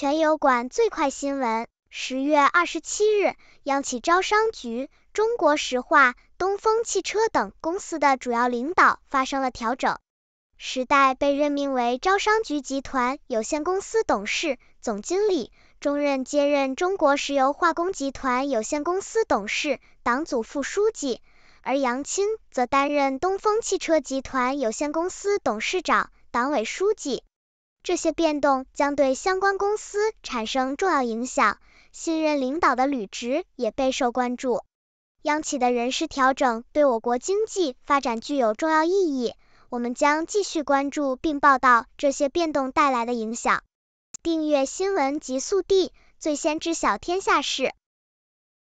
全油管最快新闻：十月二十七日，央企招商局、中国石化、东风汽车等公司的主要领导发生了调整。时代被任命为招商局集团有限公司董事、总经理，中任接任中国石油化工集团有限公司董事、党组副书记，而杨青则担任东风汽车集团有限公司董事长、党委书记。这些变动将对相关公司产生重要影响，新任领导的履职也备受关注。央企的人事调整对我国经济发展具有重要意义，我们将继续关注并报道这些变动带来的影响。订阅新闻极速递，最先知晓天下事。